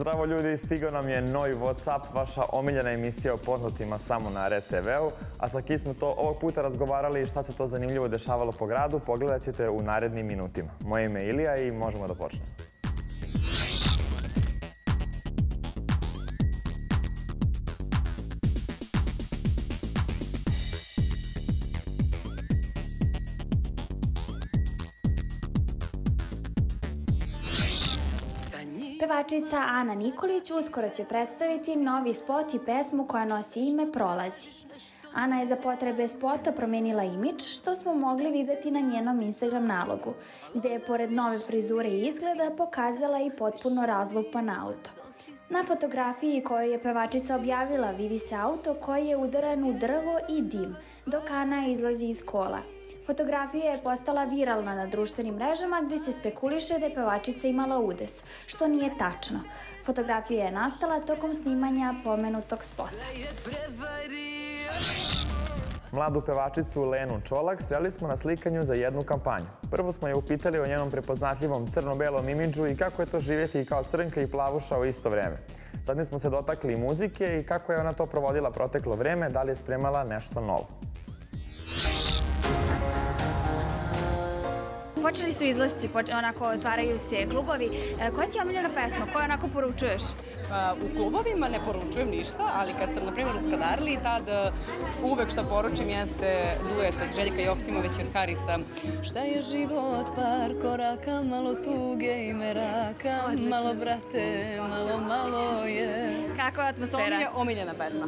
Zdravo ljudi, stigao nam je novi Whatsapp, vaša omiljena emisija o poznatima samo na RTV-u. A sa kim smo to ovog puta razgovarali i šta se to zanimljivo dešavalo po gradu, pogledat ćete u narednim minutima. Moje ime je Ilija i možemo da počnemo. Pevačica Ana Nikolić uskoro će predstaviti novi spot i pesmu koja nosi ime Prolazi. Ana je za potrebe spota promenila imidž, što smo mogli videti na njenom Instagram nalogu, gde je pored nove frizure i izgleda pokazala i potpuno razlupan auto. Na fotografiji koju je pevačica objavila vidi se auto koji je udaran u drvo i dim, dok Ana izlazi iz kola. Fotografija je postala viralna na društvenim mrežama gde se spekuliše da je pevačica imala udes, što nije tačno. Fotografija je nastala tokom snimanja pomenutog spota. Mladu pevačicu Lenu Čolak streli smo na slikanju za jednu kampanju. Prvo smo je upitali o njenom prepoznatljivom crno-belom imidžu i kako je to živjeti kao crnka i plavuša u isto vreme. Zatim smo se dotakli muzike i kako je ona to provodila proteklo vreme, da li je spremala nešto novo. Počeli su izlasci, poč onako otvaraju se klubovi. E, koja ti je omiljena pesma? Koju onako poručuješ? Pa, u klubovima ne poručujem ništa, ali kad sam, na primjer, u Skadarli, tad uh, uvek što poručim jeste duet od Željka Joksimovića i od Harisa. Šta je život, par koraka, malo tuge i meraka, malo brate, malo, malo je. Kakva je atmosfera? To je omiljena pesma.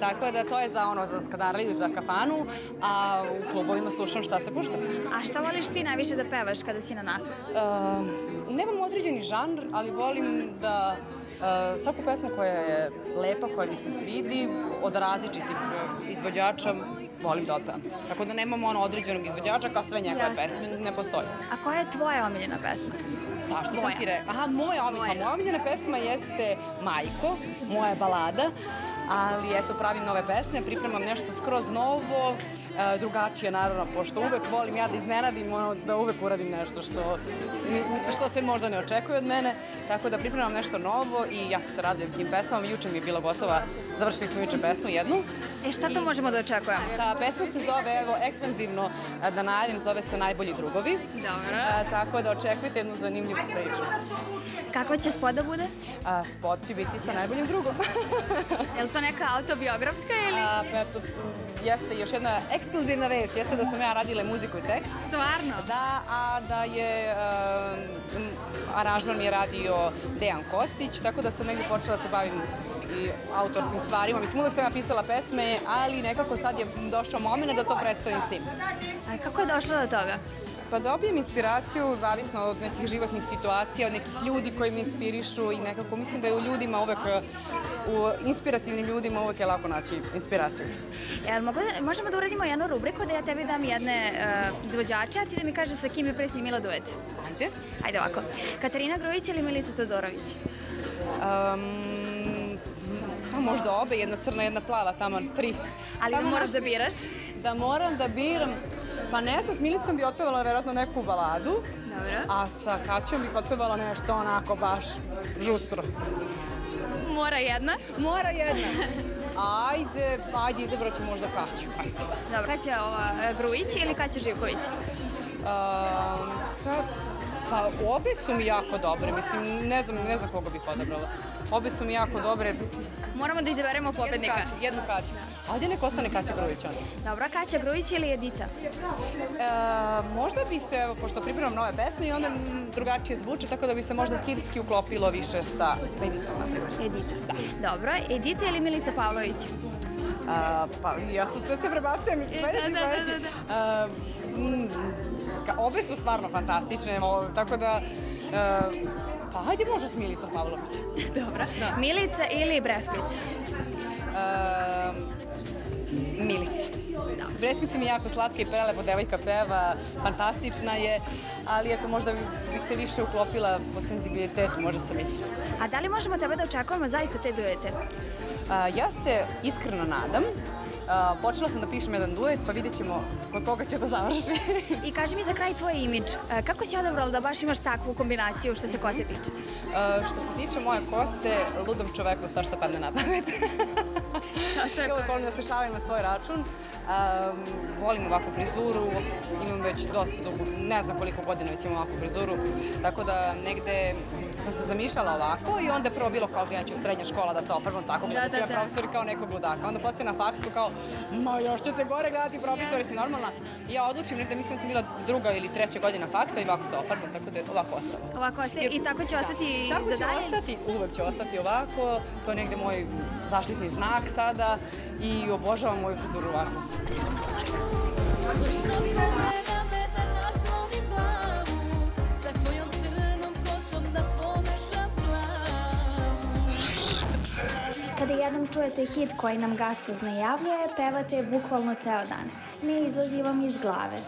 Tako da to je za ono, za Skadarliju, za kafanu, a u klubovima slušam šta se pušta. A šta voliš ti najviše da pevaš kada si na nastupu? Uh, nemam određeni žanr, ali volim da Uh, svaku pesmu koja je lepa, koja mi se svidi, od različitih uh, izvođača, volim da otpevam. Tako da nemamo ono određenog izvođača kao sve njegove pesme, ne postoji. A koja je tvoja omiljena pesma? Da, što sam ti rekla. Aha, moja omiljena, moja omiljena pesma jeste Majko, moja balada, ali eto pravim nove pesme, pripremam nešto skroz novo, e, drugačije naravno, pošto uvek volim ja da iznenadim, da uvek uradim nešto što, što se možda ne očekuje od mene, tako da pripremam nešto novo i jako se radujem tim pesmama. Juče mi je bila gotova, završili smo juče pesmu jednu. E šta to I, možemo da očekujemo? Ta pesma se zove, evo, ekskluzivno da najavim, zove se Najbolji drugovi. Dobro. A, tako da očekujte jednu zanimljivu priču. Kakva će spot da bude? A, spot će biti sa najboljim drugom. je li to neka autobiografska ili? A, pa eto, jeste još jedna ekskluzivna vest, jeste da sam ja radila muziku i tekst. Stvarno? Da, a da je um, aranžman mi je radio Dejan Kostić, tako da sam negdje počela da se bavim i autorskim stvarima. Mislim, uvek sam ja pisala pesme, ali nekako sad je došao moment da to predstavim svim. A kako je došlo do toga? Pa dobijem inspiraciju zavisno od nekih životnih situacija, od nekih ljudi koji me inspirišu i nekako mislim da je u ljudima uvek, u inspirativnim ljudima uvek je lako naći inspiraciju. Jel mogu da, možemo da uradimo jednu rubriku da ja tebi dam jedne uh, izvođače, a ti da mi kažeš sa kim je pre snimila duet? Ajde. Ajde ovako. Katarina Grujić ili Milica Todorović? Um, možda obe, jedna crna, jedna plava, tamo tri. Ali da moraš da biraš? Da moram da biram. Pa ne znam, s Milicom bi otpevala verovatno neku baladu, Dobro. a sa Kaćom bih otpevala nešto onako baš žustro. Mora jedna? Mora jedna. Ajde, ajde, izabrat ću možda Kaću. Ajde. Dobro, Kaća ova, Grujić ili Kaća Živković? Um, ka, pa obe su mi jako dobre, mislim, ne znam, ne znam koga bih odabrala. Obe su mi jako dobre. Moramo da izaberemo pobednika. Jednu kaću, jednu kaću. Ajde nek ostane Kaća Grujić onda. Dobra, Kaća Grujić ili Edita? E, možda bi se, evo, pošto pripremam nove pesme i onda drugačije zvuče, tako da bi se možda stilski uklopilo više sa Editom, na primjer. Edita. Da. Dobro, Edita ili Milica Pavlović? A, pa ja sam sve se prebacujem iz sledećih da, da, da, da, da. mm, obe su stvarno fantastične, tako da uh, pa hajde može s Milicom Pavlović. Dobro. Da. Milica ili Breskvica? Uh, Milica. Da. Breskvica mi je jako slatka i prelepo devojka peva, fantastična je, ali eto možda bih se više uklopila po senzibilitetu, možda sa Milicom. A da li možemo tebe da očekujemo zaista te duete? Uh, ja se iskreno nadam. Uh, počela sam da pišem jedan duet, pa vidjet ćemo kod koga će da završi. I kaži mi za kraj tvoj imidž. Uh, kako si odabrala da baš imaš takvu kombinaciju što se kose tiče? što se tiče moje kose, ludom čoveku svašta padne na pamet. Volim da se šalim na svoj račun. Um, volim ovakvu frizuru, imam već dosta dugo, ne znam koliko godina već imam ovakvu frizuru, tako da negde sam se zamišljala ovako i onda je prvo bilo kao ja ću srednja škola da se opremam tako, da, da, da. profesori kao nekog ludaka. Onda postaje na faksu kao, ma još ćete gore gledati profesori, si normalna. I ja odlučim, negde mislim da sam bila druga ili treća godina faksa i ovako se opremam, tako da je ovako ostalo. Ovako ostaje i tako će ostati tako za dalje? Tako će ostati, uvek će ostati ovako, to je negde moj zaštitni znak sada i obožavam moju frizuru ovako. Kada jednom čujete hit koji nam Gastuz najavljuje, pevate je bukvalno ceo dan. Ne izlazi vam iz glave.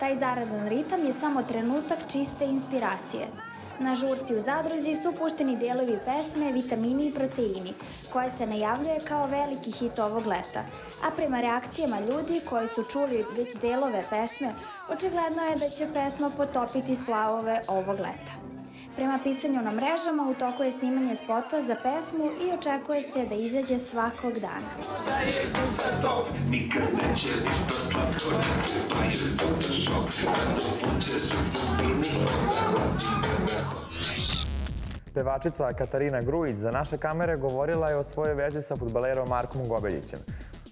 Taj zarazan ritam je samo trenutak čiste inspiracije. Na žurci u zadruzi su pušteni delovi pesme Vitamini i proteini, koja se najavljuje kao veliki hit ovog leta. A prema reakcijama ljudi koji su čuli već delove pesme, očigledno je da će pesma potopiti splavove ovog leta. Prema pisanju na mrežama, u toku je snimanje spota za pesmu i očekuje se da izađe svakog dana. Pevačica Katarina Grujić za naše kamere govorila je o svojoj vezi sa futbalerom Markom Gobeljićem.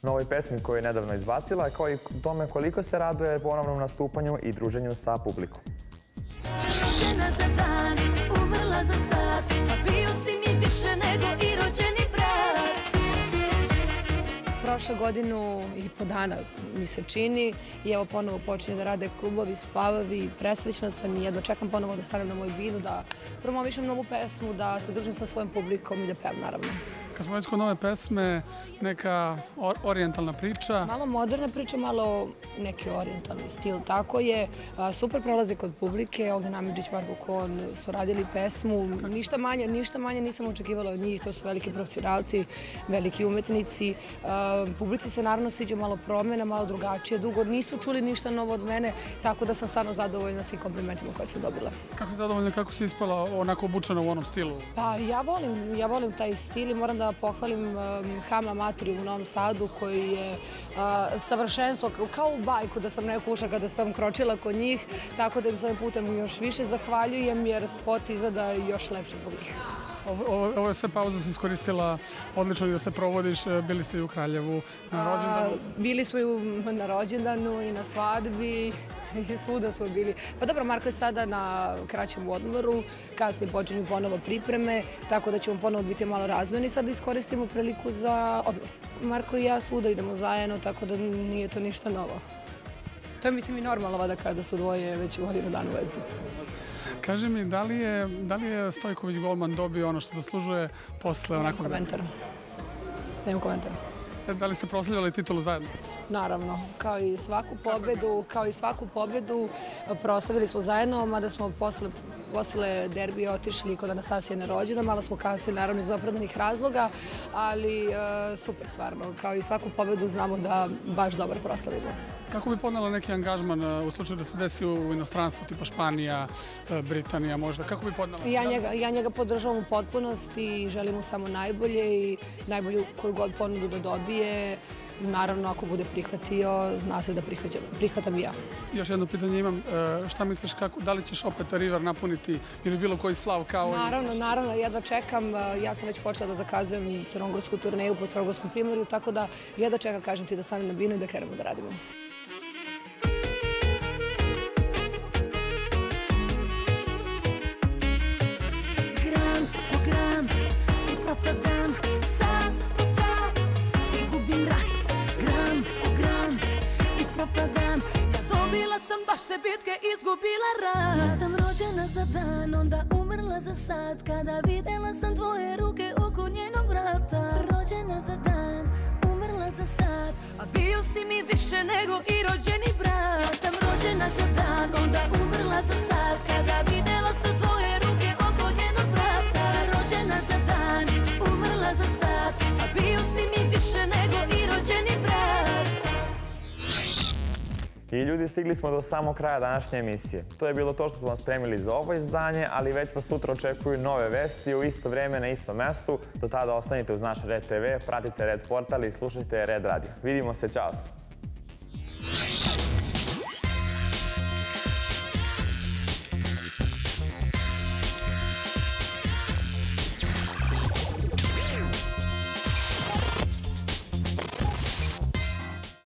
Novoj pesmi koju je nedavno izbacila, kao i tome koliko se raduje ponovnom nastupanju i druženju sa publikom. Rođena za dan, umrla za sat, a bio si mi više nego i rođeni brat. Prošle godinu i po dana mi se čini i evo ponovo počinje da rade klubovi, splavovi, presrećna sam i jedno čekam ponovo da stavim na moju binu, da promovišem novu pesmu, da se družim sa svojim publikom i da pevam naravno. Kad smo već kod nove pesme, neka orijentalna priča. Malo moderna priča, malo neki orijentalni stil. Tako je, super prolaze kod publike, Olga Namidžić, Marko Kon su radili pesmu. Ništa manje, ništa manje nisam očekivala od njih, to su veliki profesionalci, veliki umetnici. Publici se naravno sviđa malo promjena, malo drugačije, dugo nisu čuli ništa novo od mene, tako da sam stvarno zadovoljna svim komplimentima koje sam dobila. Kako si zadovoljna, kako si ispala onako obučena u onom stilu? Pa ja volim, ja volim taj stil i moram da pohvalim um, Hama Matri u Novom Sadu koji je uh, savršenstvo, kao u bajku da sam neko ušla kada sam kročila kod njih, tako da im s ovim putem još više zahvaljujem jer spot izgleda još lepše zbog njih. Ovo, ovo je sve pauza se iskoristila odlično da se provodiš. Bili ste i u Kraljevu na rođendanu? bili smo i na rođendanu i na svadbi i svuda smo bili. Pa dobro, Marko je sada na kraćem odmoru, kasnije počinju ponovo pripreme, tako da ćemo ponovo biti malo razvojeni. Sad iskoristimo priliku za odmor. Marko i ja svuda idemo zajedno, tako da nije to ništa novo. To je mislim i normalno da kada su dvoje već godinu dan u vezi. Kaži mi, da li je, da li je Stojković Golman dobio ono što zaslužuje posle onako... Nemam komentar. Nemam komentar. E, da li ste proslavljali titulu zajedno? Naravno, kao i svaku pobedu, kao i svaku pobedu proslavili smo zajedno, mada smo posle, posle derbija otišli kod Anastasije na rođena, malo smo kasnili naravno iz opravdanih razloga, ali e, super stvarno, kao i svaku pobedu znamo da baš dobro proslavimo. Kako bi podnala neki angažman e, u slučaju da se desi u inostranstvu, tipa Španija, e, Britanija možda? Kako bi podnala? Ja njega, ja njega podržavam u potpunosti i želim mu samo najbolje i najbolju koju god ponudu da dobije. Naravno, ako bude prihvatio, zna se da prihvatam i ja. Još jedno pitanje imam. E, šta misliš, kako, da li ćeš opet River napuniti ili bilo koji splav kao... Naravno, i... naravno, jedva čekam. Ja sam već počela da zakazujem crnogorsku turneju po crnogorskom primorju, tako da jedva čekam, kažem ti, da stavim na binu i da krenemo da radimo. Bitke izgubila rat Ja sam rođena za dan, onda umrla za sad Kada videla sam tvoje ruke oko njenog vrata. Rođena za dan, umrla za sad A bio si mi više nego i rođeni brat. Ja sam rođena za dan, onda umrla za sad i ljudi, stigli smo do samog kraja današnje emisije. To je bilo to što smo vam spremili za ovo izdanje, ali već vas sutra očekuju nove vesti u isto vreme na istom mestu. Do tada ostanite uz naš Red TV, pratite Red portal i slušajte Red Radio. Vidimo se, čao!